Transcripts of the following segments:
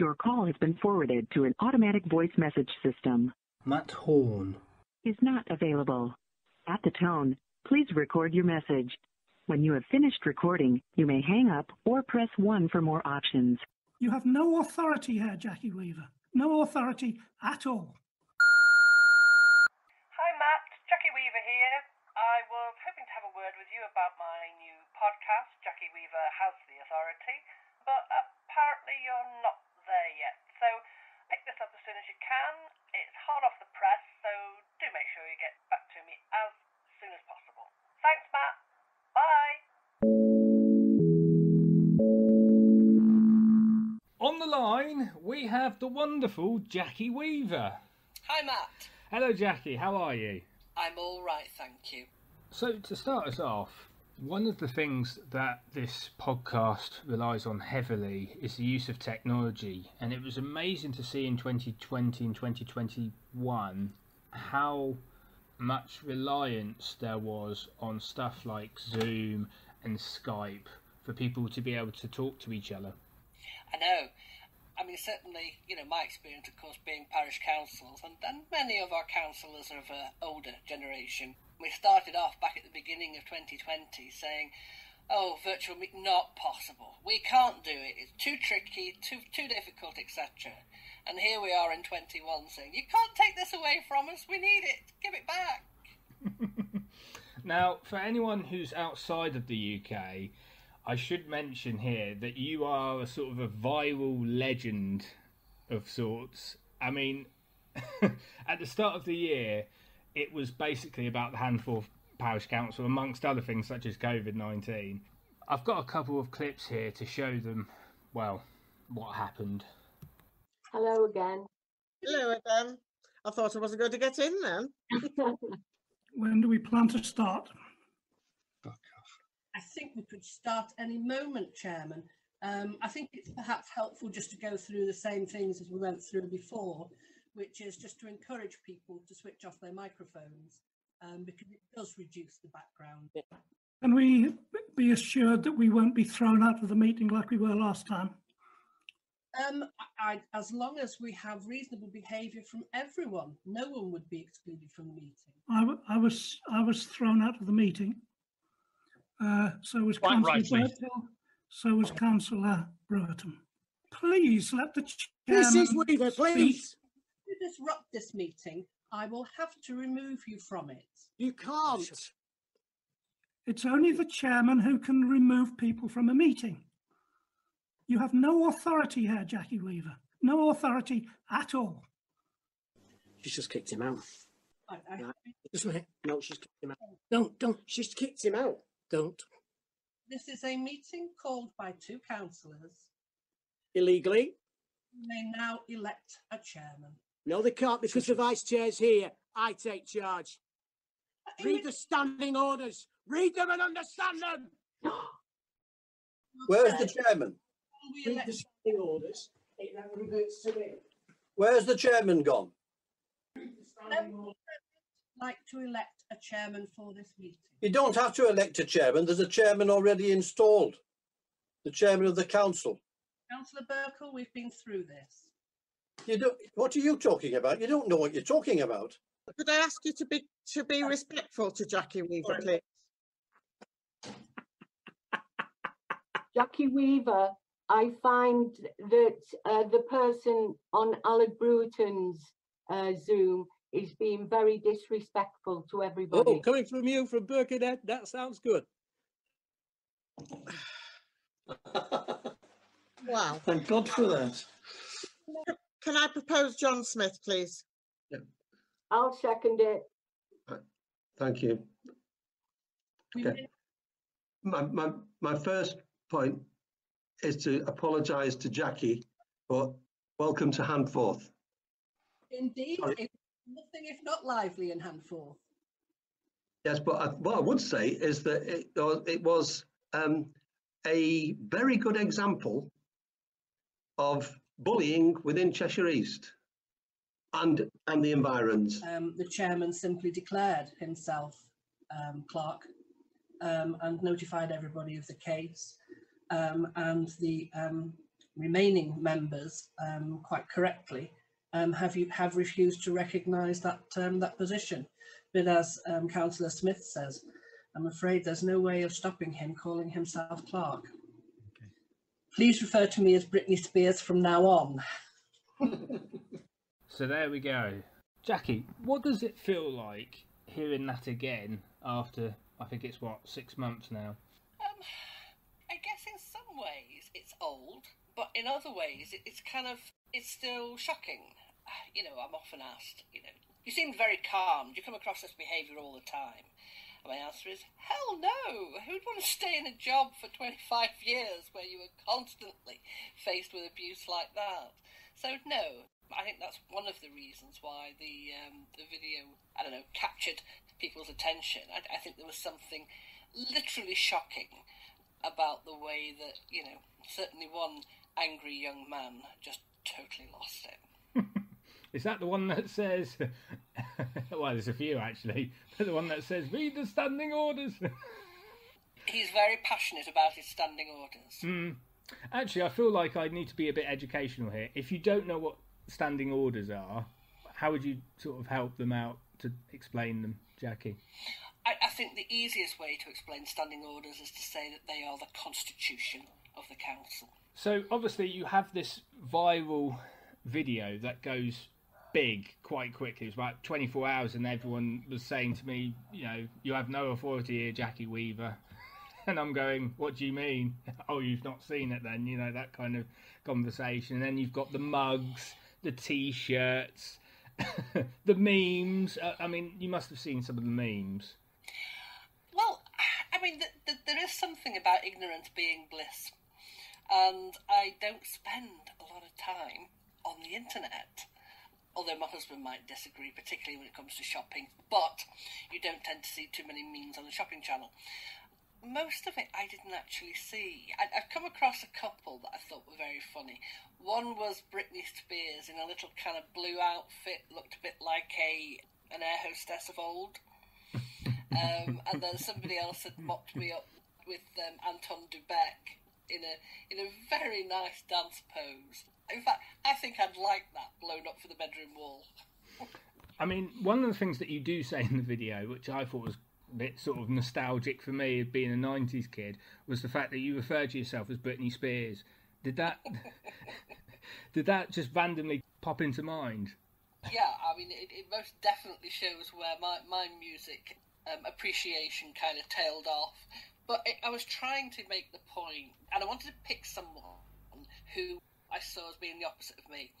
Your call has been forwarded to an automatic voice message system. Matt Horn. Is not available. At the tone, please record your message. When you have finished recording, you may hang up or press 1 for more options. You have no authority here, Jackie Weaver. No authority at all. Hi, Matt. Jackie Weaver here. I was hoping to have a word with you about my new podcast, Jackie Weaver Has the Authority, but apparently you're not there yet. So pick this up as soon as you can. It's hot off the press, so do make sure you get back to me as soon as possible. Thanks, Matt. Bye. On the line, we have the wonderful Jackie Weaver. Hi, Matt. Hello, Jackie. How are you? I'm all right, thank you. So, to start us off, one of the things that this podcast relies on heavily is the use of technology, and it was amazing to see in 2020 and 2021 how much reliance there was on stuff like Zoom and Skype for people to be able to talk to each other. I know. I mean, certainly, you know, my experience, of course, being parish councils, and, and many of our councillors are of an older generation. We started off back beginning of 2020 saying, oh, virtual meet not possible. We can't do it. It's too tricky, too, too difficult, etc. And here we are in 21 saying, you can't take this away from us. We need it. Give it back. Now, for anyone who's outside of the UK, I should mention here that you are a sort of a viral legend of sorts. I mean, at the start of the year, it was basically about the Handforth Parish Council, amongst other things such as COVID 19. I've got a couple of clips here to show them, well, what happened. Hello again. Hello again. I thought I wasn't going to get in then. When do we plan to start? I think we could start any moment, Chairman. Um, I think it's perhaps helpful just to go through the same things as we went through before, which is just to encourage people to switch off their microphones um, because it does reduce the background. Can we be assured that we won't be thrown out of the meeting like we were last time? Um, I, I, as long as we have reasonable behaviour from everyone, no one would be excluded from the meeting. I, w- I was I was thrown out of the meeting. Uh, so was Quite Councillor rightly. So was Councillor Brewerton. Please let the chairman Mrs. Weaver, please. If you disrupt this meeting, I will have to remove you from it. You can't. It's only the chairman who can remove people from a meeting. You have no authority here, Jackie Weaver. No authority at all. She's just kicked him out. I, I, Right. Just a. No, she's kicked him out. Don't, don't. She's kicked him out. Don't. This is a meeting called by two councillors. Illegally? who May now elect a chairman. No, they can't because the vice chair's here. I take charge. Read the standing orders. Read them and understand them. Where's the chairman? Read the standing orders. It then reverts to me. Where's the chairman gone? Read the Um, like to elect a chairman for this meeting. You don't have to elect a chairman. There's a chairman already installed. The chairman of the council. Councillor Burkhill, we've been through this. You don't, what are you talking about? You don't know what you're talking about. Could I ask you to be to be respectful to Jackie Weaver, please? Jackie Weaver, I find that uh, the person on Aled Brewerton's uh, Zoom is being very disrespectful to everybody. Oh, coming from you from Birkenhead, that sounds good. Wow. Thank God for that. Can I propose John Smith, please? I'll second it. Thank you. Okay. My, my, my first point is to apologise to Jackie, but welcome to Handforth. Indeed, Sorry. it's nothing if not lively in Handforth. Yes, but I, what I would say is that it, was- it was um, a very good example of bullying within Cheshire East and and the environs. Um, the chairman simply declared himself um, clerk um, and notified everybody of the case. Um, and the um, remaining members, um, quite correctly, have you have refused to recognise that that position. But as Councillor Smith says, I'm afraid there's no way of stopping him calling himself clerk. Please refer to me as Britney Spears from now on. So there we go. Jackie, what does it feel like hearing that again after, I think it's what, six months now? Um, I guess in some ways it's old, but in other ways it's kind of it's still shocking. You know, I'm often asked, you know, you seem very calm. You come across this behaviour all the time? And my answer is, hell no. Who'd want to stay in a job for 25 years where you were constantly faced with abuse like that? So no, I think that's one of the reasons why the um, the video, I don't know, captured people's attention. I, I think there was something literally shocking about the way that, you know, certainly one angry young man just totally lost it. Is that the one that says? well, there's a few actually, but the one that says "Read the standing orders." He's very passionate about his standing orders. Hmm. Actually, I feel like I need to be a bit educational here. If you don't know what standing orders are, how would you sort of help them out to explain them, Jackie? I, I think the easiest way to explain standing orders is to say that they are the constitution of the council. So obviously you have this viral video that goes big quite quickly. It was about 24 hours, and everyone was saying to me, you know, you have no authority here, Jackie Weaver. And I'm going, what do you mean? Oh, you've not seen it then, you know, that kind of conversation. And then you've got the mugs, the t shirts, the memes. Uh, I mean, you must have seen some of the memes. Well, I mean, th- th- there is something about ignorance being bliss. And I don't spend a lot of time on the internet. Although my husband might disagree, particularly when it comes to shopping. But you don't tend to see too many memes on the shopping channel. Most of it I didn't actually see. I- I've come across a couple that I thought were very funny. One was Britney Spears in a little kind of blue outfit, looked a bit like a an air hostess of old. Um, and then somebody else had mocked me up with um, Anton Du Beke in a in a very nice dance pose. In fact, I think I'd like that blown up for the bedroom wall. I mean, one of the things that you do say in the video, which I thought was a bit sort of nostalgic for me, being a '90s kid, was the fact that you referred to yourself as Britney Spears. Did that? did that just randomly pop into mind? Yeah, I mean, it, it most definitely shows where my my music um, appreciation kind of tailed off. But it, I was trying to make the point, and I wanted to pick someone who I saw as being the opposite of me.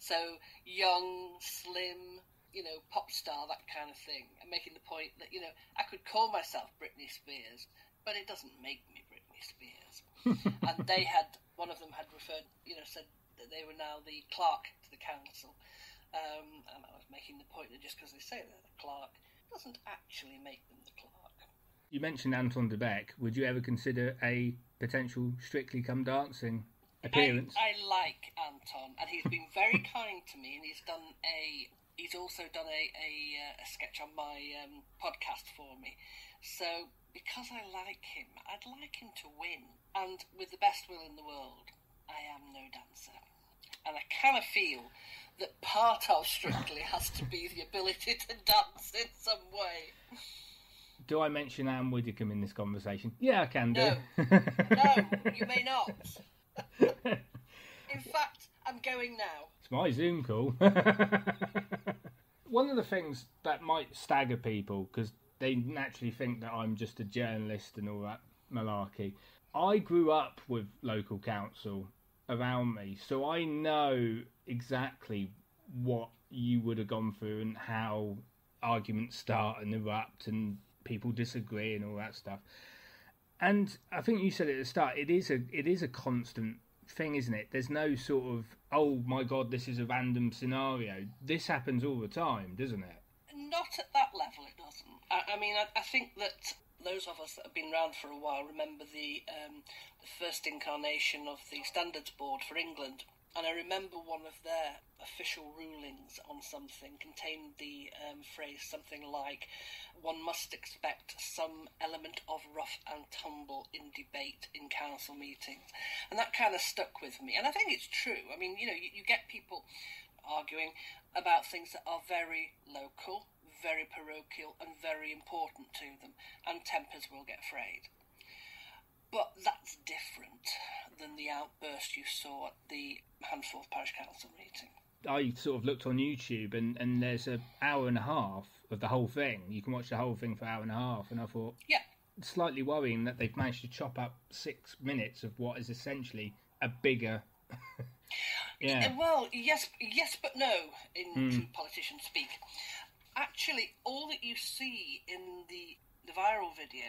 So young, slim, you know, pop star, that kind of thing, and making the point that you know I could call myself Britney Spears, but it doesn't make me Britney Spears. and they had one of them had referred, you know, said that they were now the clerk to the council, um, and I was making the point that just because they say they're the clerk doesn't actually make them the clerk. You mentioned Anton Du Beke. Would you ever consider a potential Strictly Come Dancing appearance? I, I like Anton, and he's been very kind to me, and he's done a. He's also done a, a, uh, a sketch on my um, podcast for me. So, because I like him, I'd like him to win. And with the best will in the world, I am no dancer. And I kind of feel that part of Strictly has to be the ability to dance in some way. Do I mention Ann Widdecombe in this conversation? Yeah, I can do. No. No, you may not. In fact, I'm going now. It's my Zoom call. One of the things that might stagger people because they naturally think that I'm just a journalist and all that malarkey. I grew up with local council around me, so I know exactly what you would have gone through and how arguments start and erupt and people disagree and all that stuff. And I think you said at the start, it is a it is a constant thing, isn't it? There's no sort of oh my god, this is a random scenario. This happens all the time, doesn't it? Not at that level, it doesn't. I, I mean, I, I think that those of us that have been around for a while remember the um, the first incarnation of the Standards Board for England, And I remember one of their official rulings on something contained the um, phrase something like, one must expect some element of rough and tumble in debate in council meetings. And that kind of stuck with me. And I think it's true. I mean, you know, you, you get people arguing about things that are very local, very parochial, and very important to them, and tempers will get frayed. But that's different than the outburst you saw at the Handforth Parish Council meeting. I sort of looked on YouTube and, and there's an hour and a half of the whole thing. You can watch the whole thing for an hour and a half, and I thought, yeah, slightly worrying that they've managed to chop up six minutes of what is essentially a bigger. yeah. Well, yes, yes, but no. In mm. true politician speak, actually, all that you see in the the viral video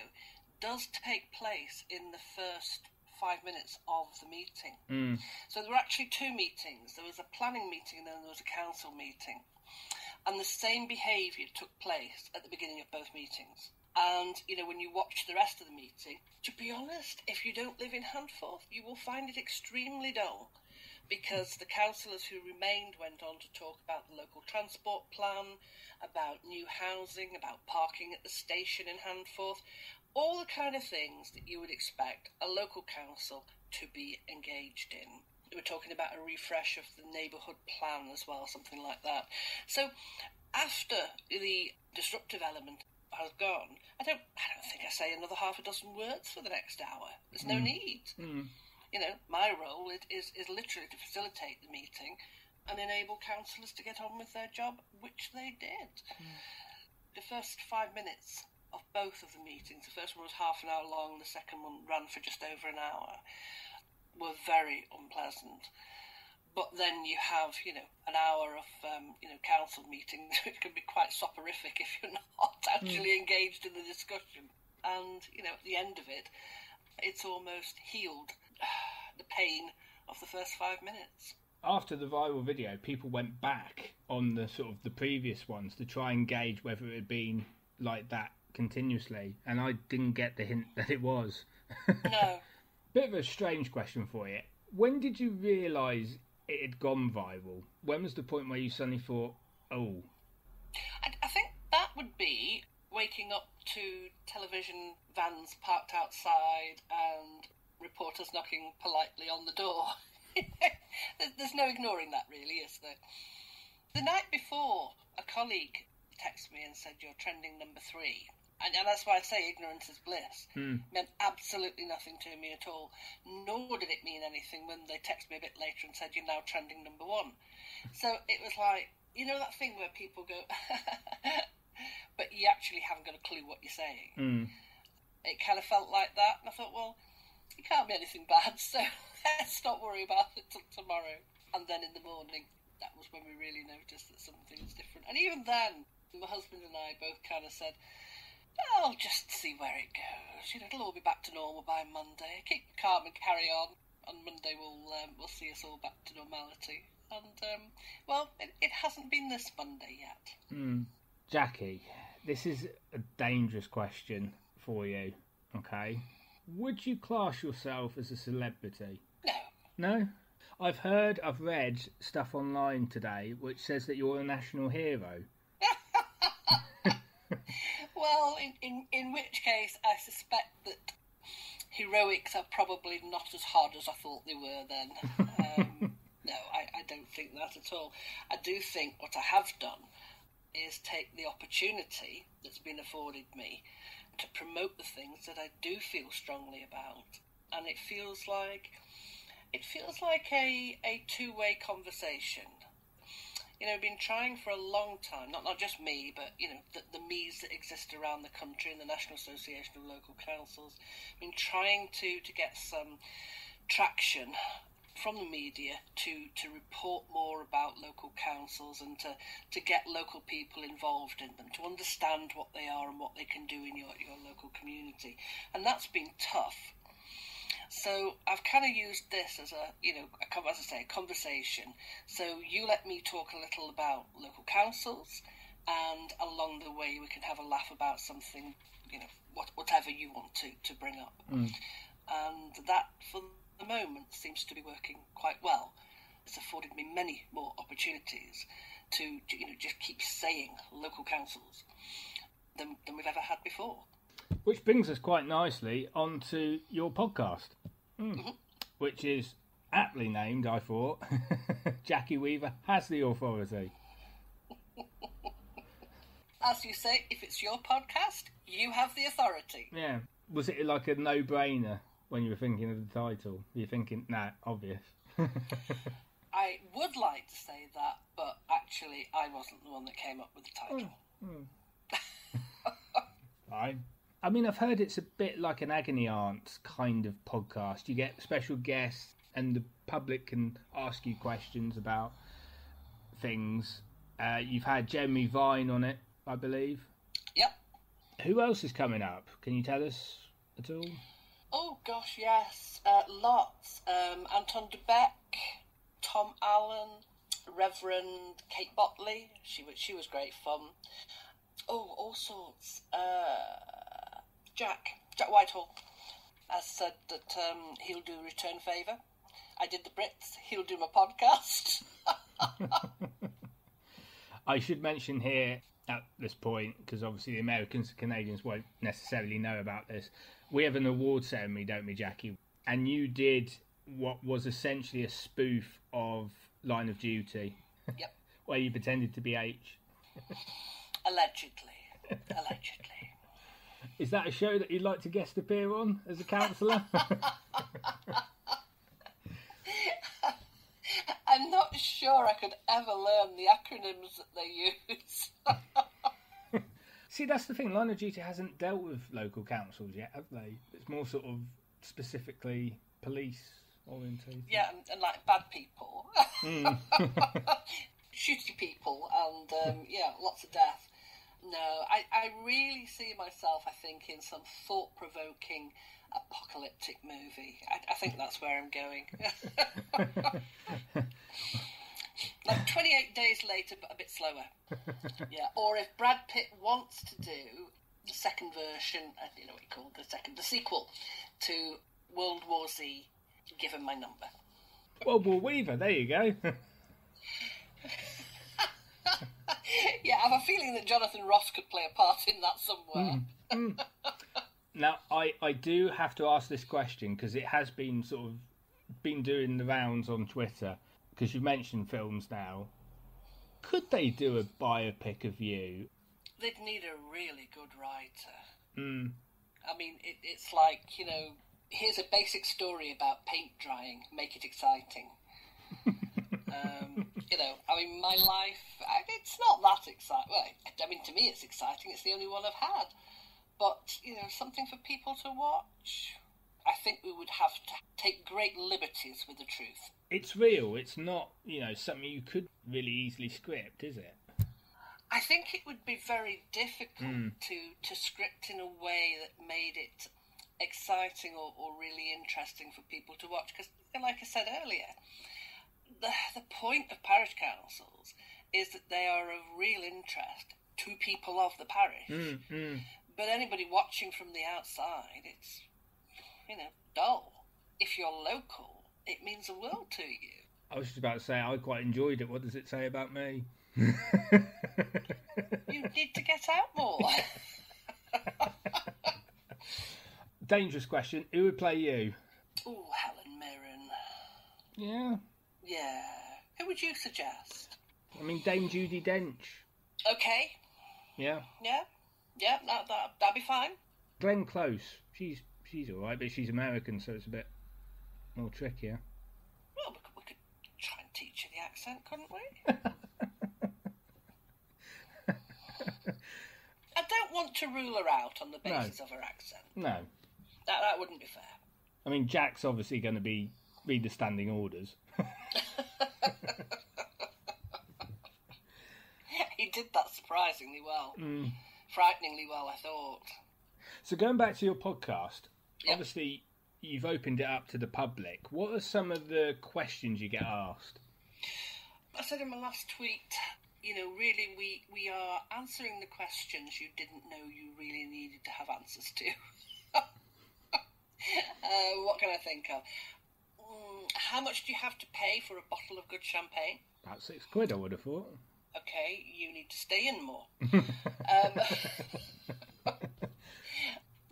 does take place in the first five minutes of the meeting. Mm. So there were actually two meetings. There was a planning meeting and then there was a council meeting. And the same behaviour took place at the beginning of both meetings. And, you know, when you watch the rest of the meeting, to be honest, if you don't live in Handforth, you will find it extremely dull because the councillors who remained went on to talk about the local transport plan, about new housing, about parking at the station in Handforth, all the kind of things that you would expect a local council to be engaged in. We're talking about a refresh of the neighbourhood plan as well, something like that. So, after the disruptive element has gone, I don't, I don't think I say another half a dozen words for the next hour. There's no Mm. need. Mm. You know, my role is, is, is literally to facilitate the meeting and enable councillors to get on with their job, which they did. The first five minutes of both of the meetings, the first one was half an hour long, the second one ran for just over an hour, were very unpleasant. But then you have, you know, an hour of, um, you know, council meetings, which can be quite soporific if you're not actually engaged in the discussion. And, you know, at the end of it, it's almost healed the pain of the first five minutes. After the viral video, people went back on the sort of the previous ones to try and gauge whether it had been like that continuously, and I didn't get the hint that it was. No. Bit of a strange question for you. When did you realise it had gone viral? When was the point where you suddenly thought, oh, I, I think that would be waking up to television vans parked outside and reporters knocking politely on the door. There's- There's no ignoring that, really, is there? The night before, a colleague texted me and said, You're trending number three. And, and that's why I say ignorance is bliss. Hmm. meant absolutely nothing to me at all. Nor did it mean anything when they texted me a bit later and said, You're now trending number one. So it was like, you know, that thing where people go, but you actually haven't got a clue what you're saying. mm, It kind of felt like that. And I thought, well, it can't be anything bad, so let's not worry about it till tomorrow. And then in the morning, that was when we really noticed that something was different. And even then, my husband and I both kind of said, I'll just see where it goes. You know, it'll all be back to normal by Monday. Keep calm and carry on. On Monday, we'll um, we'll see us all back to normality. And um, well, it, it hasn't been this Monday yet. hmm. Jackie, this is a dangerous question for you, okay? Would you class yourself as a celebrity? No. No? I've heard, I've read stuff online today which says that you're a national hero. Well, in, in, in which case, I suspect that heroics are probably not as hard as I thought they were then. Um, no, I, I don't think that at all. I do think what I have done is take the opportunity that's been afforded me to promote the things that I do feel strongly about. And it feels like it feels like a, a two way conversation you know, been trying for a long time, not not just me, but you know, the, the me's that exist around the country and the National Association of Local Councils, been trying to to get some traction from the media to to report more about local councils and to to get local people involved in them, to understand what they are and what they can do in your your local community, and that's been tough. So I've kind of used this as a, you know, a, as I say, a conversation. So you let me talk a little about local councils, and along the way we can have a laugh about something, you know, what, whatever you want to, to bring up. Mm. And that, for the moment, seems to be working quite well. it's afforded me many more opportunities to, to you know just keep saying local councils than, than we've ever had before. Which brings us quite nicely onto your podcast, mm. which is aptly named, I thought. Jackie Weaver has the authority. As you say, if it's your podcast, you have the authority. Yeah. Was it like a no brainer when you were thinking of the title? You're thinking, nah, obvious. I would like to say that, but actually, I wasn't the one that came up with the title. Mm. Fine. I mean, I've heard it's a bit like an agony aunt kind of podcast. You get special guests, and the public can ask you questions about things. Uh, you've had Jeremy Vine on it, I believe. Yep. Who else is coming up? Can you tell us at all? Oh gosh, yes, uh, lots. Um, Anton Du Beke, Tom Allen, Reverend Kate Bottley. She was she was great fun. Oh, all sorts. Uh, Jack Jack Whitehall has said that um, he'll do a return favour. I did the Brits. He'll do my podcast. I should mention here at this point, because obviously the Americans and Canadians won't necessarily know about this. We have an award ceremony, don't we, Jackie? And you did what was essentially a spoof of Line of Duty. Yep. where you pretended to be H. Allegedly. Allegedly. Is that a show that you'd like to guest appear on as a counsellor? I'm not sure I could ever learn the acronyms that they use. See, that's the thing. Line of Duty hasn't dealt with local councils yet, have they? It's more sort of specifically police orientated. Yeah, and, and like bad people, mm. shooty people, and um, yeah, lots of death. No, I, I really see myself, I think, in some thought provoking apocalyptic movie. I, I, think that's where I'm going. like 28 days later, but a bit slower. Yeah, or if Brad Pitt wants to do the second version, uh, I don't know what you call the second, the sequel to World War Z, give him my number. World War Weaver, there you go. yeah, I have a feeling that Jonathan Ross could play a part in that somewhere. Mm, mm. Now, I, I do have to ask this question because it has been sort of been doing the rounds on Twitter because you mentioned films now. Could they do a biopic of you? They'd need a really good writer. Mm. I mean, it, it's like, you know, here's a basic story about paint drying, make it exciting. um, you know, I mean, my life, it's not that exciting. Well, I mean, to me, it's exciting. It's the only one I've had but you know something for people to watch. I think we would have to take great liberties with the truth. It's real. It's not you know something you could really easily script, is it? I think it would be very difficult mm. to to script in a way that made it exciting or, or really interesting for people to watch. Because, like I said earlier, the the point of parish councils is that they are of real interest to people of the parish. Mm, mm. But anybody watching from the outside, it's, you know, dull. If you're local, it means the world to you. I was just about to say, I quite enjoyed it. What does it say about me? you need to get out more. Dangerous question. Who would play you? Oh, Helen Mirren. Yeah. Yeah. Who would you suggest? I mean, Dame Judi Dench. Okay. Yeah. Yeah. Yeah, that, that, that'd be fine. Glenn Close, she's she's all right, but she's American, so it's a bit more trickier. Well, we could, we could try and teach you the accent, couldn't we? I don't want to rule her out on the basis no. of her accent. No. That, that wouldn't be fair. I mean, Jack's obviously going to be read the standing orders. he did that surprisingly well. Mm frighteningly well, I thought. So going back to your podcast, yep. obviously you've opened it up to the public. What are some of the questions you get asked? I said in my last tweet, you know, really we we are answering the questions you didn't know you really needed to have answers to. uh, what can I think of? Mm, how much do you have to pay for a bottle of good champagne? About six quid, I would have thought. Okay, you need to stay in more. um,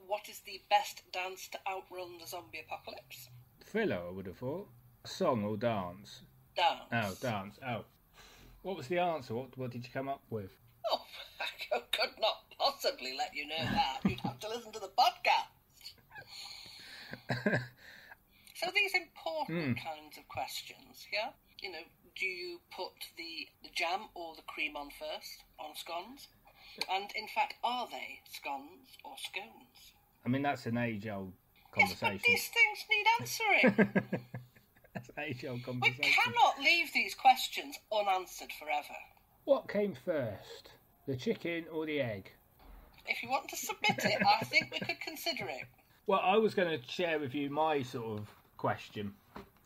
what is the best dance to outrun the zombie apocalypse? Thriller, I would have thought. Song or dance? Dance. Oh, dance. Oh. What was the answer? What, what did you come up with? Oh, I could not possibly let you know that. You'd have to listen to the podcast. so these important Mm. kinds of questions, yeah? You know, do you put the, the jam or the cream on first on scones? And in fact, are they scones or scones? I mean, that's an age-old conversation. Yes, but these things need answering. that's an age-old conversation. we cannot leave these questions unanswered forever. What came first, the chicken or the egg? If you want to submit it, I think we could consider it. Well, I was going to share with you my sort of question,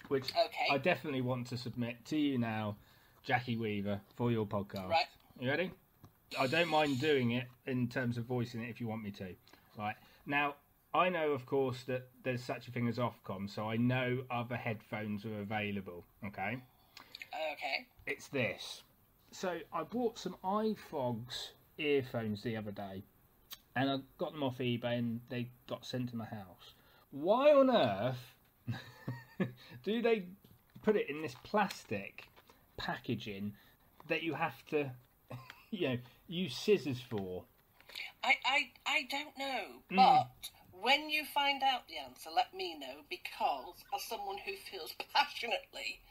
which Okay. I definitely want to submit to you now, Jackie Weaver, for your podcast. Right. You ready? I don't mind doing it in terms of voicing it if you want me to. Right. Now, I know, of course, that there's such a thing as Ofcom, so I know other headphones are available. Okay. Okay. It's this. So I bought some iFogs earphones the other day, and I got them off eBay, and they got sent to my house. Why on earth do they put it in this plastic packaging that you have to, you know, use scissors for? I, I, I don't know, Mm. but when you find out the answer, let me know because, as someone who feels passionately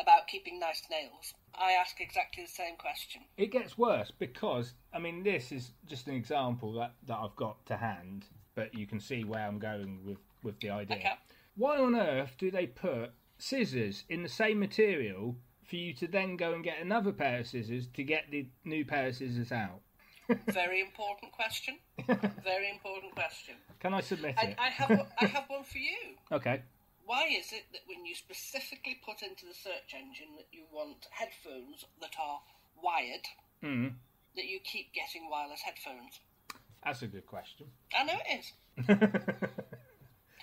about keeping nice nails, I ask exactly the same question. It gets worse because I mean this is just an example that, that I've got to hand, but you can see where I'm going with, with the idea. Okay. Why on earth do they put scissors in the same material for you to then go and get another pair of scissors to get the new pair of scissors out? Very important question. Very important question. Can I submit I, it? I have one- I have one for you. Okay. Why is it that when you specifically put into the search engine that you want headphones that are wired, Mm, that you keep getting wireless headphones? that's a good question. I know it is.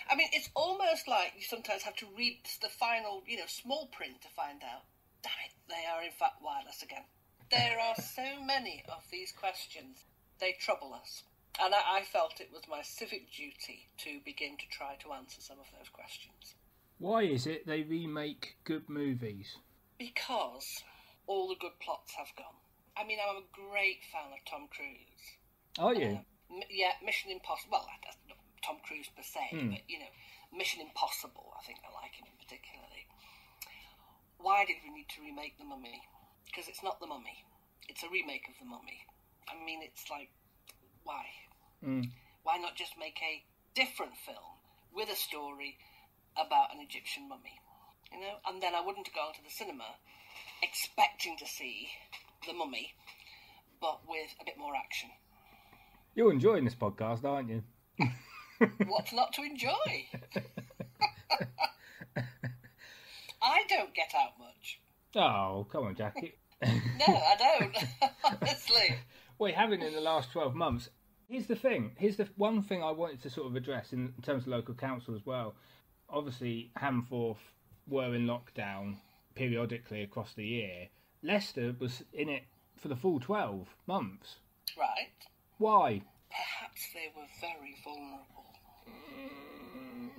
I mean, it's almost like you sometimes have to read the final, you know, small print to find out. Damn it, they are in fact wireless again. There are so many of these questions. They trouble us. And I, I felt it was my civic duty to begin to try to answer some of those questions. Why is it they remake good movies? Because all the good plots have gone. I mean, I'm a great fan of Tom Cruise. Are you? Um, m- yeah, Mission Impossible. Well, Tom Cruise per se, Hmm. but you know, Mission Impossible. I think I like him particularly. Why did we need to remake The Mummy? Because it's not The Mummy. It's a remake of The Mummy. I mean, it's like, why? Mm. Why not just make a different film with a story about an Egyptian mummy? You know, and then I wouldn't have gone to the cinema expecting to see The Mummy, but with a bit more action. You're enjoying this podcast, aren't you? What's not to enjoy? I don't get out much. Oh, come on, Jackie. No, I don't. Honestly. we haven't in the last 12 months. Here's the thing. Here's the one thing I wanted to sort of address in terms of local council as well. Obviously, Handforth were in lockdown periodically across the year. Leicester was in it for the full 12 months. Right. Why? Perhaps they were very vulnerable.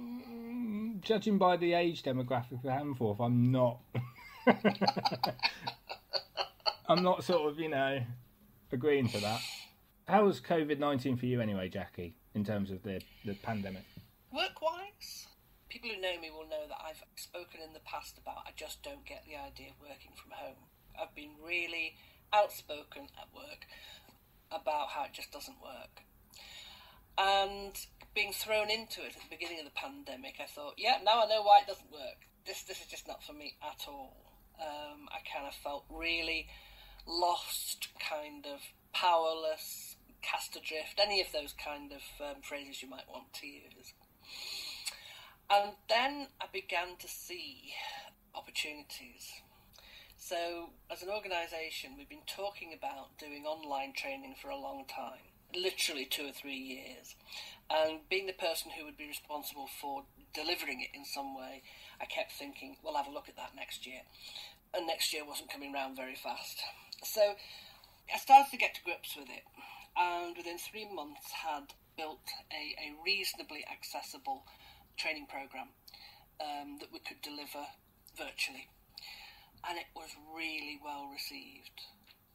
Mm, judging by the age demographic of Handforth, I'm not. I'm not sort of, you know, agreeing to that. How was COVID 19 for you anyway, Jackie, in terms of the, the pandemic? Work wise, people who know me will know that I've spoken in the past about I just don't get the idea of working from home. I've been really outspoken at work about how it just doesn't work. And being thrown into it at the beginning of the pandemic, I thought, yeah, now I know why it doesn't work. This this is just not for me at all. Um, I kind of felt really lost, kind of powerless, cast adrift, any of those kind of um, phrases you might want to use. And then I began to see opportunities. So, as an organisation, we've been talking about doing online training for a long time literally two or three years. And being the person who would be responsible for delivering it in some way, I kept thinking, we'll have a look at that next year. And next year wasn't coming round very fast. So I started to get to grips with it, and within three months had built a, a reasonably accessible training program um, that we could deliver virtually. And it was really well received.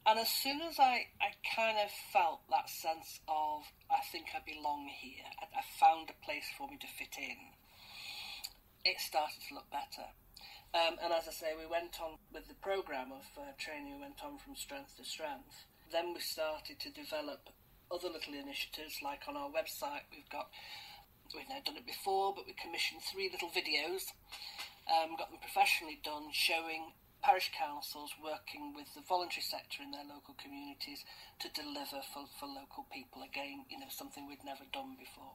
And as soon as I, I kind of felt that sense of, I think I belong here, I, I found a place for me to fit in, it started to look better. Um, and as I say, we went on with the program of uh, training, we went on from strength to strength. Then we started to develop other little initiatives, like on our website, we've got, we've now done it before, but we commissioned three little videos, um, got them professionally done, showing parish councils working with the voluntary sector in their local communities to deliver for, for local people. Again, you know, something we'd never done before.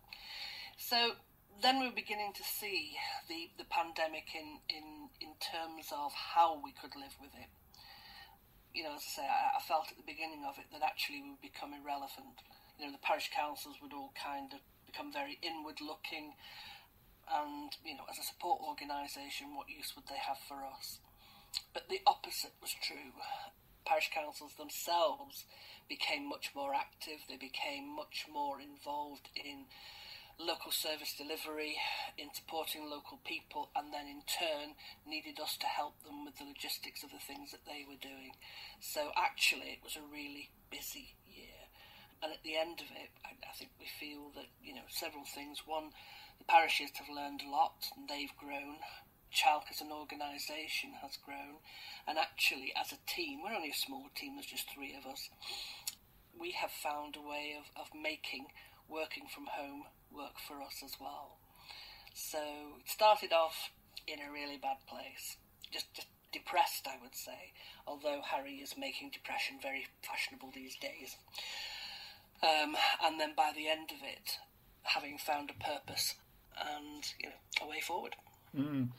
So then we were beginning to see the, the pandemic in, in, in terms of how we could live with it. You know, as I say, I, I felt at the beginning of it that actually we would become irrelevant. You know, the parish councils would all kind of become very inward looking and, you know, as a support organisation, what use would they have for us? But the opposite was true. Parish councils themselves became much more active, they became much more involved in local service delivery, in supporting local people, and then in turn needed us to help them with the logistics of the things that they were doing. So actually, it was a really busy year. And at the end of it, I, I think we feel that, you know, several things. One, the parishes have learned a lot and they've grown. CHALC as an organisation has grown, and actually as a team, we're only a small team, there's just three of us, we have found a way of, of making working from home work for us as well. So it started off in a really bad place, just, just depressed, I would say, although Harry is making depression very fashionable these days. Um, and then by the end of it, having found a purpose and you know a way forward. Mm.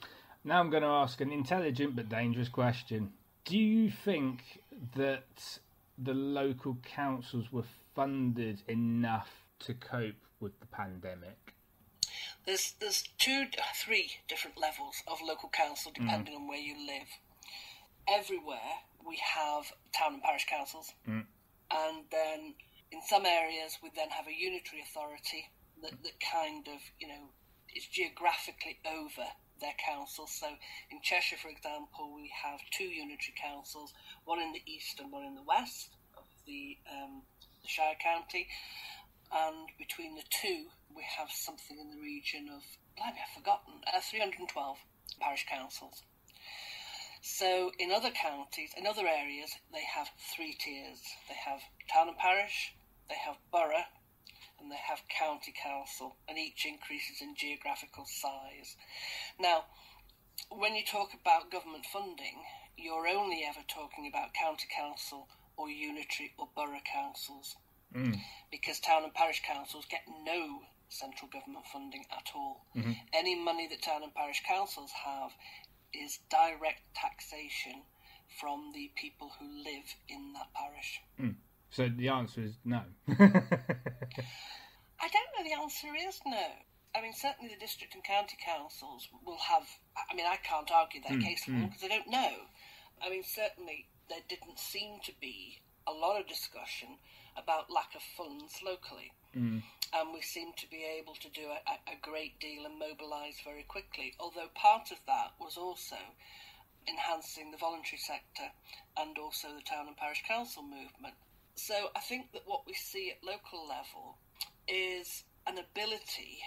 Now I'm going to ask an intelligent but dangerous question. Do you think that the local councils were funded enough to cope with the pandemic? There's there's two, three different levels of local council depending mm. on where you live. Everywhere we have town and parish councils, mm. and then in some areas we then have a unitary authority that, that kind of you know is geographically over their councils. So in Cheshire, for example, we have two unitary councils, one in the east and one in the west of the, um, the Shire County. And between the two, we have something in the region of, blimey, I've forgotten, uh, 312 parish councils. So in other counties, in other areas, they have three tiers. They have town and parish, they have borough, and they have county council, and each increases in geographical size. Now, when you talk about government funding, you're only ever talking about county council or unitary or borough councils, mm. because town and parish councils get no central government funding at all. Mm-hmm. Any money that town and parish councils have is direct taxation from the people who live in that parish. Mm. So the answer is no. I don't know the answer is no. I mean, certainly the district and county councils will have. I mean, I can't argue their mm, case them because mm. I don't know. I mean, certainly there didn't seem to be a lot of discussion about lack of funds locally. Mm. And we seem to be able to do a, a great deal and mobilise very quickly. Although part of that was also enhancing the voluntary sector and also the town and parish council movement. So I think that what we see at local level is an ability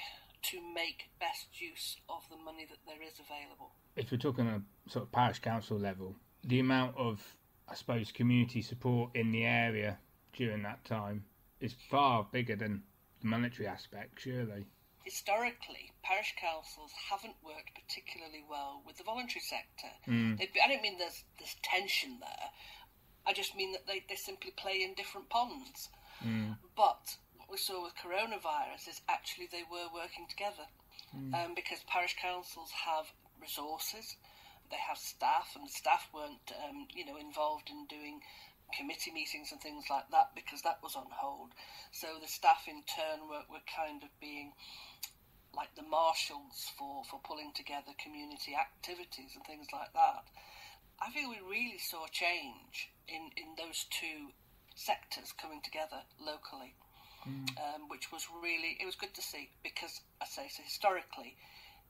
to make best use of the money that there is available. If we're talking a sort of parish council level, the amount of, I suppose, community support in the area during that time is far bigger than the monetary aspect, surely. Historically, parish councils haven't worked particularly well with the voluntary sector. Mm. I don't mean there's there's tension there. I just mean that they, they simply play in different ponds. Mm. But what we saw with coronavirus is actually they were working together mm. um, because parish councils have resources, they have staff, and the staff weren't um, you know involved in doing committee meetings and things like that because that was on hold. So the staff in turn were, were kind of being like the marshals for, for pulling together community activities and things like that. I feel we really saw a change in, in those two sectors coming together locally, mm. um, which was really, it was good to see because, I say, so historically,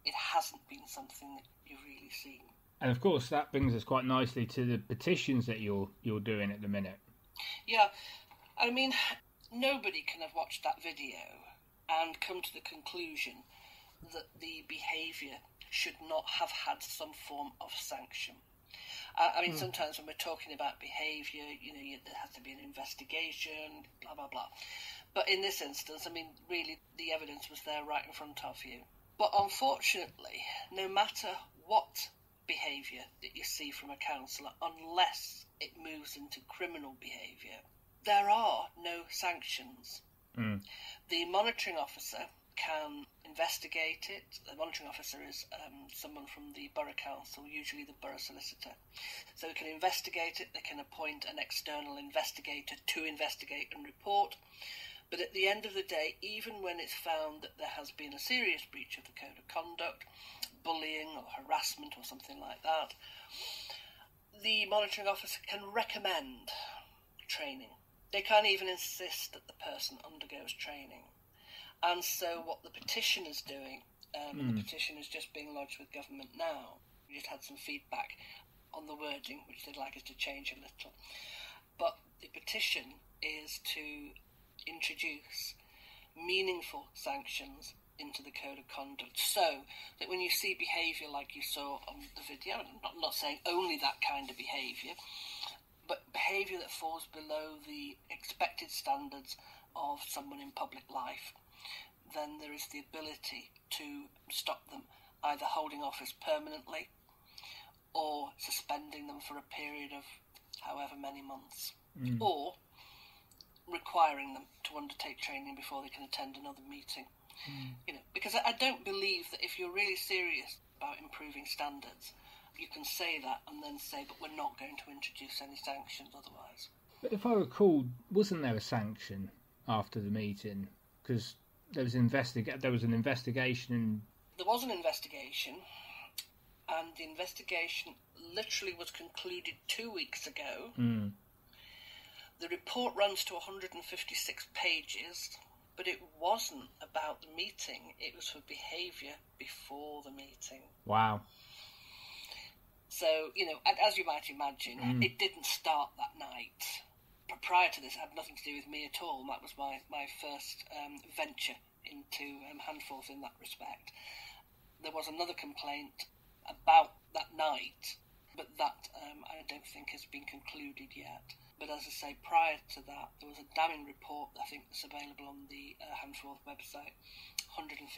it hasn't been something that you've really seen. And of course, that brings us quite nicely to the petitions that you're you're doing at the minute. Yeah, I mean, nobody can have watched that video and come to the conclusion that the behaviour should not have had some form of sanction. Uh, I mean, mm. sometimes when we're talking about behaviour, you know, you, there has to be an investigation, blah blah blah. But in this instance, I mean, really, the evidence was there right in front of you. But unfortunately, no matter what behaviour that you see from a councillor, unless it moves into criminal behaviour, there are no sanctions. Mm. The monitoring officer can investigate it. The monitoring officer is um, someone from the borough council, usually the borough solicitor. So they can investigate it, they can appoint an external investigator to investigate and report. But at the end of the day, even when it's found that there has been a serious breach of the code of conduct, bullying or harassment or something like that, the monitoring officer can recommend training. They can't even insist that the person undergoes training. And so, what the petition is doing, um, mm. the petition is just being lodged with government now. We just had some feedback on the wording, which they'd like us to change a little. But the petition is to introduce meaningful sanctions into the code of conduct so that when you see behaviour like you saw on the video, I'm not, not saying only that kind of behaviour, but behaviour that falls below the expected standards of someone in public life, then there is the ability to stop them either holding office permanently or suspending them for a period of however many months, mm. or requiring them to undertake training before they can attend another meeting. Mm. You know, because I, I don't believe that if you're really serious about improving standards, you can say that and then say, but we're not going to introduce any sanctions otherwise. But if I recall, wasn't there a sanction after the meeting? Because there was an investiga- there was an investigation. There was an investigation, and the investigation literally was concluded two weeks ago. Mm. The report runs to 156 pages, but it wasn't about the meeting. It was for behaviour before the meeting. Wow. So, you know, as you might imagine, mm. it didn't start that night. Prior to this, it had nothing to do with me at all. That was my, my first um, venture into um, Handforth in that respect. There was another complaint about that night, but that um, I don't think has been concluded yet. But as I say, prior to that, there was a damning report, I think, that's available on the uh, Handforth website, 156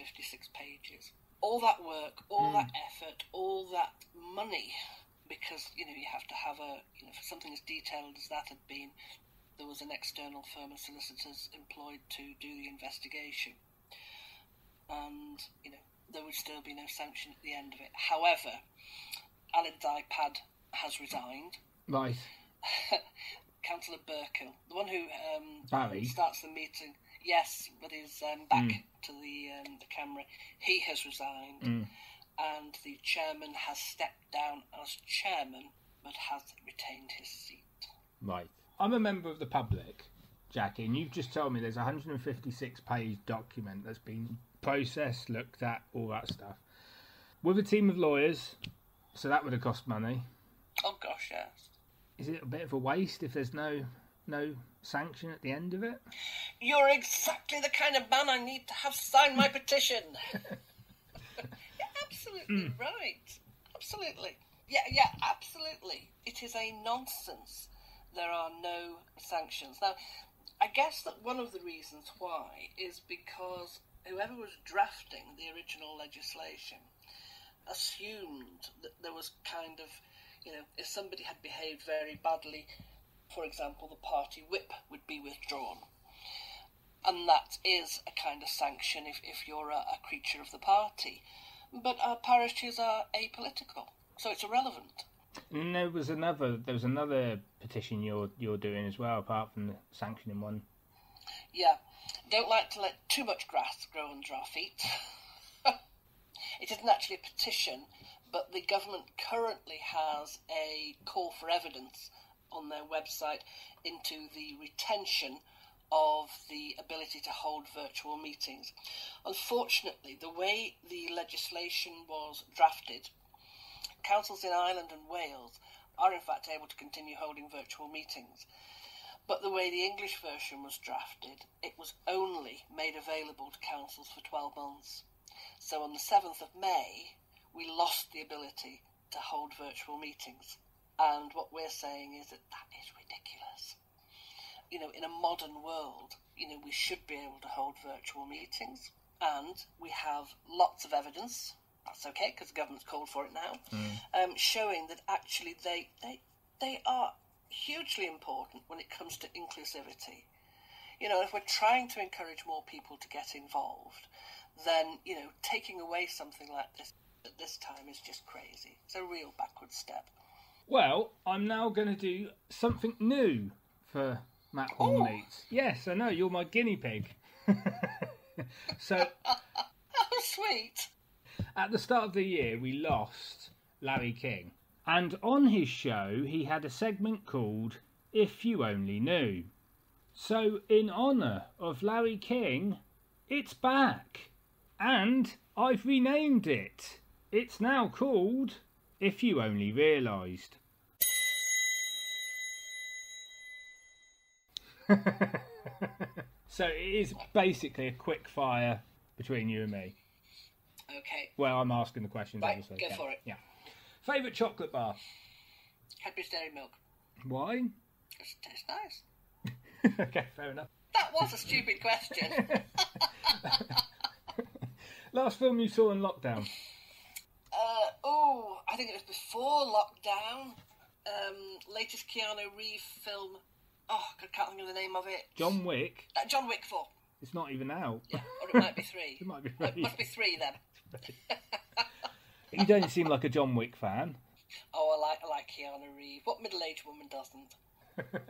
pages. All that work, all mm. that effort, all that money, because, you know, you have to have a, you know, for something as detailed as that had been, there was an external firm of solicitors employed to do the investigation. And, you know, there would still be no sanction at the end of it. However, Aled's iPad has resigned. Right. Councillor Burkhill, the one who um, Barry. starts the meeting. Yes, but he's um, back mm. to the um, the camera. He has resigned, mm. And the chairman has stepped down as chairman, but has retained his seat. Right. I'm a member of the public, Jackie, and you've just told me there's a 156 page document that's been processed, looked at, all that stuff. With a team of lawyers, so that would have cost money. Oh gosh, yes is it a bit of a waste if there's no no sanction at the end of it? You're exactly the kind of man I need to have sign my petition. Absolutely mm. right. Absolutely. Yeah, yeah, absolutely. It is a nonsense. There are no sanctions. Now, I guess that one of the reasons why is because whoever was drafting the original legislation assumed that there was kind of you know, if somebody had behaved very badly, for example, the party whip would be withdrawn. And that is a kind of sanction if, if you're a, a creature of the party. But our parishes are apolitical, so it's irrelevant. And there was another there was another petition you're you're doing as well, apart from the sanctioning one. Yeah. Don't like to let too much grass grow under our feet. It isn't actually a petition, but the government currently has a call for evidence on their website into the retention of the ability to hold virtual meetings. Unfortunately, the way the legislation was drafted, councils in Ireland and Wales are in fact able to continue holding virtual meetings. But the way the English version was drafted, it was only made available to councils for 12 months. So on the 7th of May, we lost the ability to hold virtual meetings. And what we're saying is that that is ridiculous. You know, in a modern world, you know, we should be able to hold virtual meetings. And we have lots of evidence, that's okay because the government's called for it now, um, showing that actually they, they, they are hugely important when it comes to inclusivity. You know, if we're trying to encourage more people to get involved, then, you know, taking away something like this at this time is just crazy. It's a real backward step. Well, I'm now going to do something new for Matt oh. Horn Meets. Yes, I know, you're my guinea pig. so, Oh, sweet. at the start of the year, we lost Larry King. And on his show, he had a segment called If You Only Knew. So, in honour of Larry King, it's back. And I've renamed it. It's now called If You Only Realised. so, it is basically a quick fire between you and me. Okay. Well, I'm asking the questions, Right, obviously. go yeah. for it. Yeah. Favourite chocolate bar? Cadbury's Dairy Milk. Why? It's, it's nice. okay, fair enough. That was a stupid question. Last film you saw in lockdown? Uh, oh, I think it was before lockdown. Um, latest Keanu Reeves film. Oh, I can't think of the name of it. John Wick. Uh, John Wick 4. It's not even out. Or it might be 3. it might be Oh, It three. must be 3 then. You don't seem like a John Wick fan. Oh, I like, I like Keanu Reeves. What middle aged woman doesn't?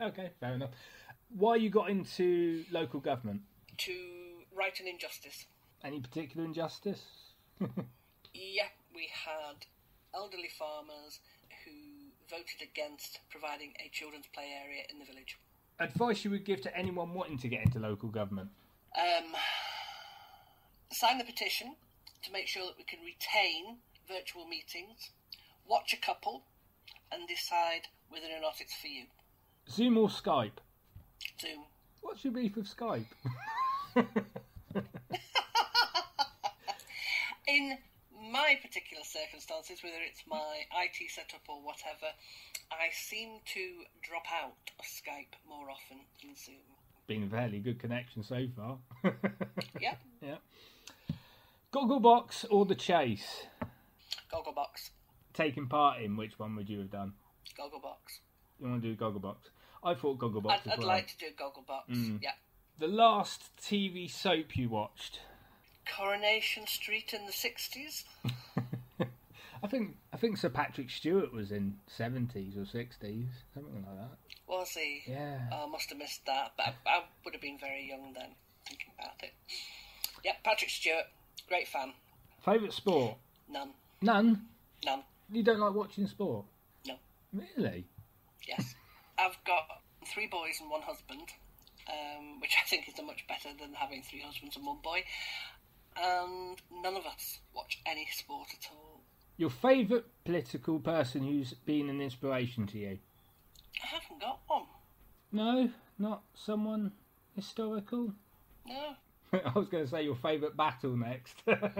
okay, fair enough. Why you got into local government? To right an injustice. Any particular injustice? Yeah, we had elderly farmers who voted against providing a children's play area in the village. Advice you would give to anyone wanting to get into local government? Um, sign the petition to make sure that we can retain virtual meetings, watch a couple, and decide whether or not it's for you. Zoom or Skype? Zoom. What's your beef with Skype? In my particular circumstances, whether it's my IT setup or whatever, I seem to drop out of Skype more often than Zoom. Been a fairly good connection so far. Yeah, yeah. Gogglebox or The Chase? Gogglebox. Taking part in which one would you have done? Gogglebox. You want to do Gogglebox? I thought Gogglebox I'd, I'd well. like to do Gogglebox. Mm. Yeah. The last TV soap you watched? Coronation Street in the 60s. I think I think Sir Patrick Stewart was in seventies or sixties, something like that. Was he? Yeah. Oh, I must have missed that, but I, I would have been very young then, thinking about it. Yeah, Patrick Stewart, great fan. Favourite sport? None. None. None. You don't like watching sport? No. Really? Yes. I've got three boys and one husband, um, which I think is much better than having three husbands and one boy. And none of us watch any sport at all. Your favourite political person who's been an inspiration to you? I haven't got one. No, not someone historical. No. I was going to say your favourite battle next. oh,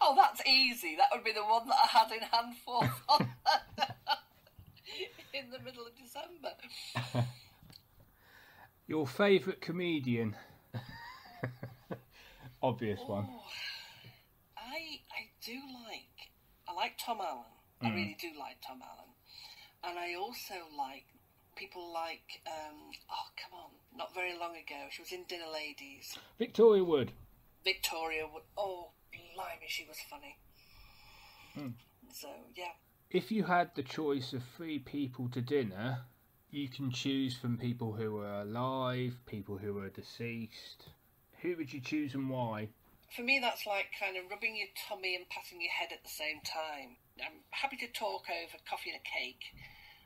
oh, that's easy. That would be the one that I had in Handforth in the middle of December. Your favourite comedian? Obvious one. Oh, I I do like I like Tom Allen. I Mm. really do like Tom Allen, and I also like people like um, oh come on, not very long ago she was in Dinner Ladies. Victoria Wood. Victoria Wood. Oh, blimey, she was funny. Mm. So yeah, If you had the choice of three people to dinner, you can choose from people who are alive, people who are deceased. who would you choose and why? For me, that's like kind of rubbing your tummy and patting your head at the same time. I'm happy to talk over coffee and a cake,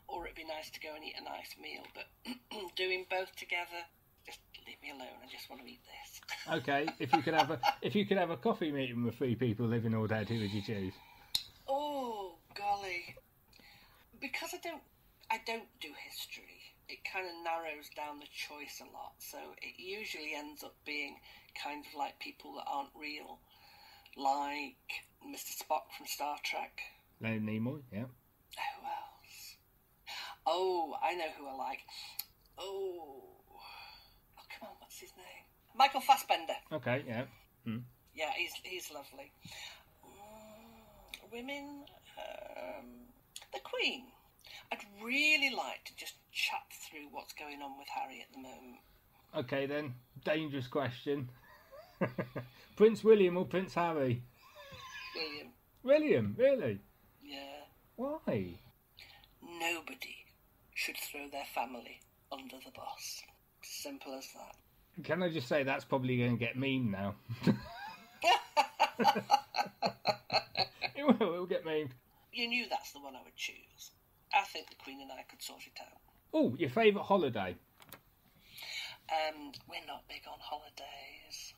or it'd be nice to go and eat a nice meal, but doing both together, just leave me alone. I just want to eat this. Okay, if you could have a if you could have a coffee meeting with three people living or dead, who would you choose? Oh golly, because I don't I don't do history. It kind of narrows down the choice a lot. So it usually ends up being kind of like people that aren't real, like Mr. Spock from Star Trek. Leonard Nimoy, yeah. Who else? Oh, I know who I like. Oh, oh come on, what's his name? Michael Fassbender. Okay, yeah. Hmm. Yeah, he's he's lovely. Mm, women, um, the Queen. I'd really like to just chat through what's going on with Harry at the moment. Okay then, dangerous question. Prince William or Prince Harry? William. William, really? Yeah. Why? Nobody should throw their family under the bus. Simple as that. Can I just say that's probably going to get mean now? it will, it'll get mean. You knew that's the one I would choose. I think the Queen and I could sort it out. Oh, your favourite holiday? Um, we're not big on holidays.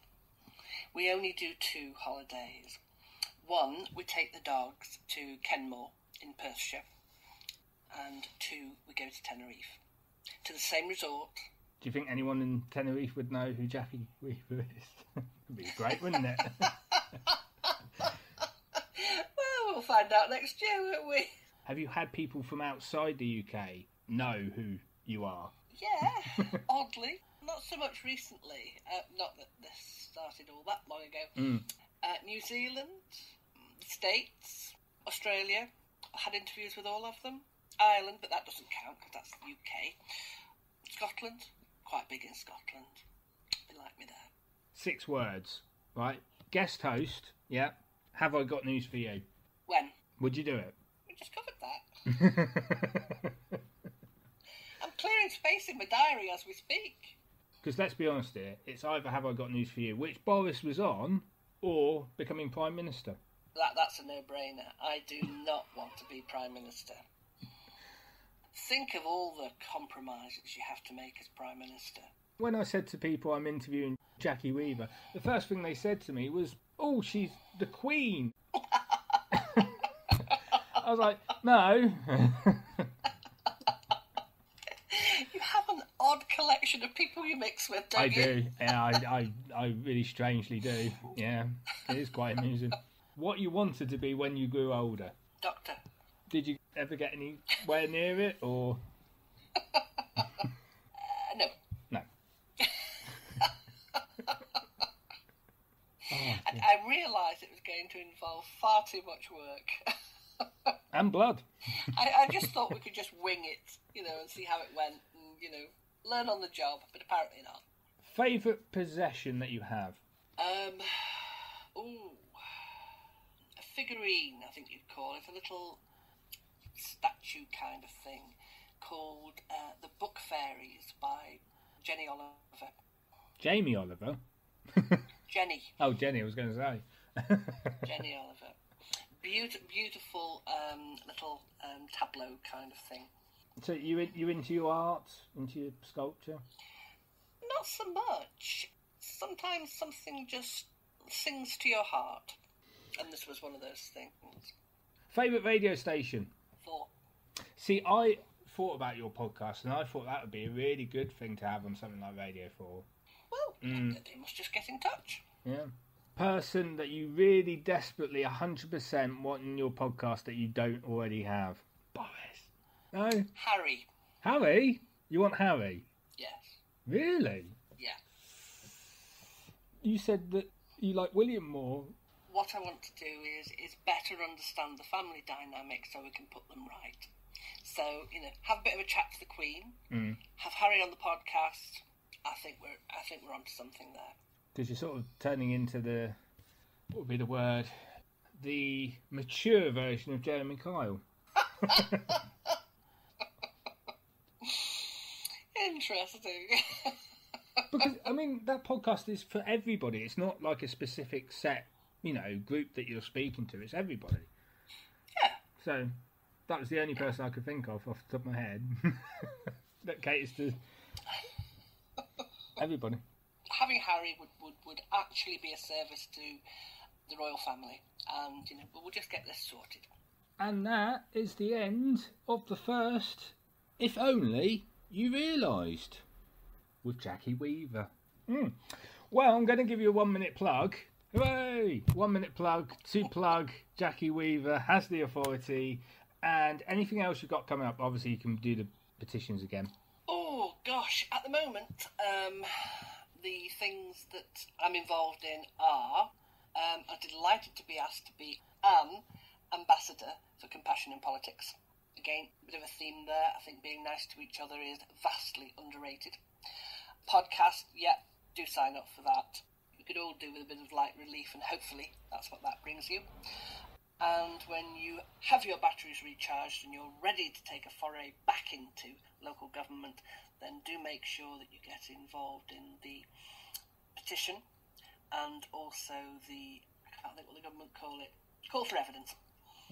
We only do two holidays. One, we take the dogs to Kenmore in Perthshire, and two, we go to Tenerife to the same resort. Do you think anyone in Tenerife would know who Jackie Weaver is? It'd be great, wouldn't it? well, we'll find out next year, won't we? Have you had people from outside the UK know who you are? Yeah, oddly. Not so much recently. Uh, not that this started all that long ago. Mm. Uh, New Zealand, the States, Australia. I had interviews with all of them. Ireland, but that doesn't count because that's the UK. Scotland, quite big in Scotland. They like me there. Six words, right? Guest host, yeah. Have I got news for you? When? Would you do it? We just covered. I'm clearing space in my diary as we speak. Because let's be honest here, it's either have I got news for you, which Boris was on, or becoming Prime Minister. That, that's a no-brainer. I do not want to be Prime Minister. Think of all the compromises you have to make as Prime Minister. When I said to people I'm interviewing Jackie Weaver, the first thing they said to me was, "Oh, she's the Queen." I was like, "No." you have an odd collection of people you mix with, don't I you? do. Yeah, I, I, I really strangely do. Yeah, it is quite amusing. What you wanted to be when you grew older? Doctor. Did you ever get anywhere near it, or Uh, no. no? I, I realised it was going to involve far too much work. And blood. I, I just thought we could just wing it, you know, and see how it went, and you know, learn on the job. But apparently not. Favorite possession that you have? Um, ooh, a figurine, I think you'd call it, a little statue kind of thing, called uh, the Book Fairies by Jenny Oliver. Jamie Oliver. Jenny, Oh, Jenny, I was going to say. Jenny Oliver. Beautiful, beautiful um, little um, tableau kind of thing. So you you into your art, into your sculpture? Not so much. Sometimes something just sings to your heart, and this was one of those things. Favorite radio station? Thought, See, I thought about your podcast, and I thought that would be a really good thing to have on something like Radio Four. well, Mm. they must just get in touch. Yeah. Person that you really desperately, hundred percent want in your podcast that you don't already have. Boris. No. Harry, Harry. You want Harry? yes, Really? yeah. You said that you like William more. What I want to do is is better understand the family dynamic so we can put them right. So you know, have a bit of a chat to the Queen, Mm. have Harry on the podcast. I think we're I think we're onto something there. Because you're sort of turning into the what would be the word the mature version of Jeremy Kyle. Interesting. because I mean that podcast is for everybody. It's not like a specific set, you know, group that you're speaking to. It's everybody. Yeah. So that was the only person I could think of off the top of my head that caters to everybody. Having Harry would, would, would actually be a service to the royal family, and you know, we'll just get this sorted. And that is the end of the first. If only you realised with Jackie Weaver. Mm. Well, I'm going to give you a one minute plug. Hooray! One minute plug to plug Jackie Weaver has the authority. And anything else you've got coming up, obviously, you can do the petitions again. Oh gosh, at the moment, um, the things that I'm involved in are um, I'm delighted to be asked to be an ambassador for compassion in politics. Again, a bit of a theme there. I think being nice to each other is vastly underrated. Podcast, yeah, do sign up for that. We could all do with a bit of light relief, and hopefully that's what that brings you. And when you have your batteries recharged and you're ready to take a foray back into local government, then do make sure that you get involved in the petition and also the, I can't think what the government call it, call for evidence.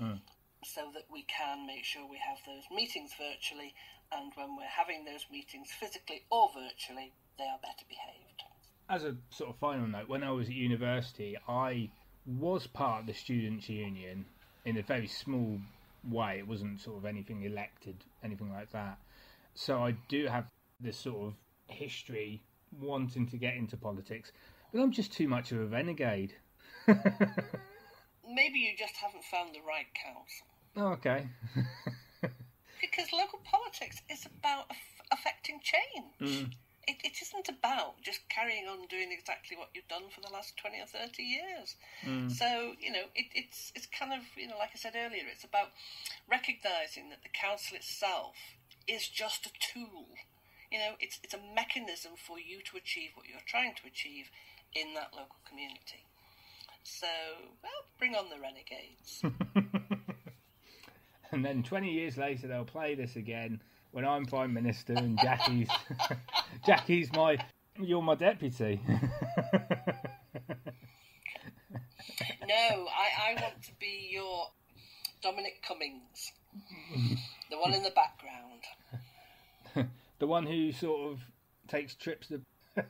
Mm. So that we can make sure we have those meetings virtually, and when we're having those meetings physically or virtually, they are better behaved. As a sort of final note, when I was at university, I was part of the students' union in a very small way. It wasn't sort of anything elected, anything like that. So I do have this sort of history wanting to get into politics, but I'm just too much of a renegade. Maybe you just haven't found the right council. Oh, okay. because local politics is about aff- affecting change. Mm. It, it isn't about just carrying on doing exactly what you've done for the last 20 or 30 years. Mm. So, you know, it, it's, it's kind of, you know, like I said earlier, it's about recognising that the council itself is just a tool. You know, it's, it's a mechanism for you to achieve what you're trying to achieve in that local community. So, well, bring on the renegades. and then 20 years later, they'll play this again when I'm Prime Minister and Jackie's Jackie's my you're my deputy. no, I, I want to be your Dominic Cummings, the one in the background. The one who sort of takes trips to.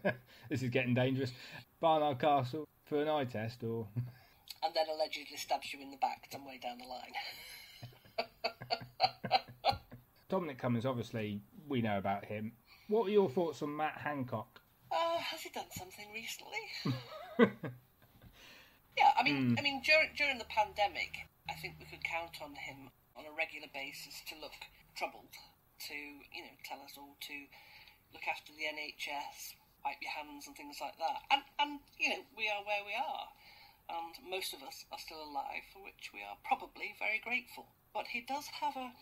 this is getting dangerous. Barnard Castle for an eye test, or. And then allegedly stabs you in the back some way down the line. Dominic Cummings, obviously, we know about him. What are your thoughts on Matt Hancock? Uh, has he done something recently? yeah, I mean, Mm. I mean, during during the pandemic, I think we could count on him on a regular basis to look troubled, to you know, tell us all to look after the NHS, wipe your hands, and things like that. And and you know, we are where we are, and most of us are still alive, for which we are probably very grateful. But he does have a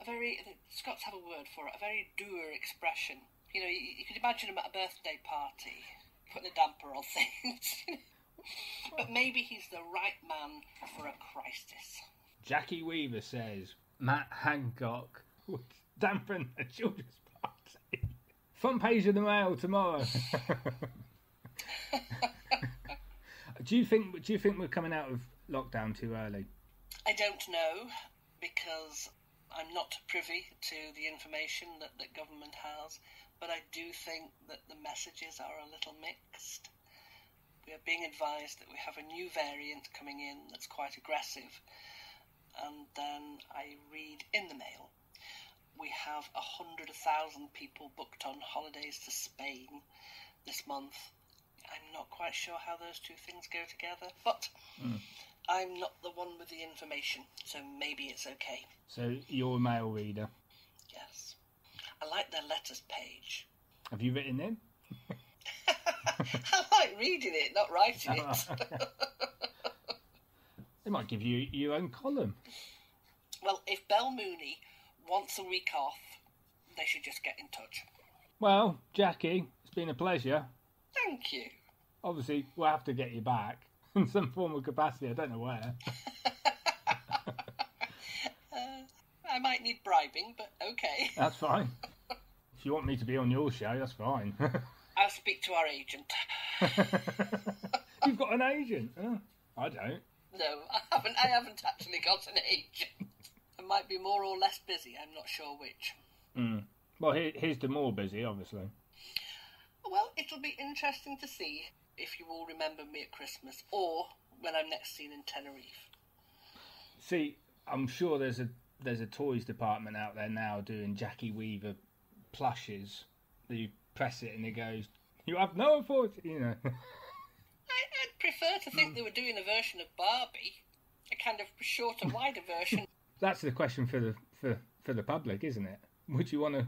a very Scots have a word for it, a very dour expression. You know, you, you could imagine him at a birthday party, putting a damper on things. but maybe he's the right man for a crisis. Jackie Weaver says Matt Hancock would dampen a children's party. Front page of the Mail tomorrow. do you think? Do you think we're coming out of lockdown too early? I don't know because I'm not privy to the information that, that government has, but I do think that the messages are a little mixed. We are being advised that we have a new variant coming in that's quite aggressive, and then I read in the mail we have a hundred thousand people booked on holidays to Spain this month. I'm not quite sure how those two things go together, but Mm. I'm not the one with the information, so maybe it's okay. So you're a mail reader. Yes. I like their letters page. Have you written in? I like reading it, not writing it. They might give you your own column. well, if Bel Mooney wants a week off, they should just get in touch. Well, Jackie, it's been a pleasure. Thank you. Obviously, we'll have to get you back in some form of capacity. I don't know where. Uh, I might need bribing, but okay. That's fine. If you want me to be on your show, that's fine. I'll speak to our agent. You've got an agent? Oh, I don't. No, I haven't. I haven't actually got an agent. Might be more or less busy. I'm not sure which. Mm. Well, he, he's the more busy, obviously. Well, it'll be interesting to see if you all remember me at Christmas or when I'm next seen in Tenerife. See, I'm sure there's a there's a toys department out there now doing Jackie Weaver plushes. You press it and it goes, "You have no authority," you know. I, I'd prefer to think they were doing a version of Barbie, a kind of shorter, wider version. That's the question for the for for the public, isn't it? Would you want to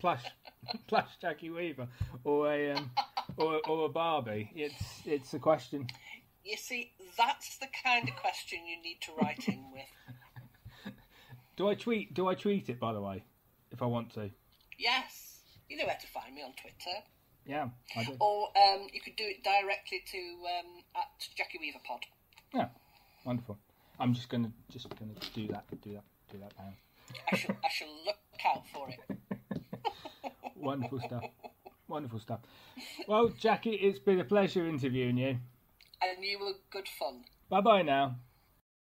plush plush Jackie Weaver or a um, or or a Barbie? It's it's a question. You see, that's the kind of question you need to write in with. Do I tweet? Do I tweet it by the way, if I want to? Yes, you know where to find me on Twitter. Yeah, I do. Or um, you could do it directly to um, at Jackie Weaver Pod. Yeah, wonderful. I'm just gonna just gonna do that, do that, do that now. I shall I shall look out for it. Wonderful stuff. Wonderful stuff. Well, Jackie, it's been a pleasure interviewing you. And you were good fun. Bye bye now.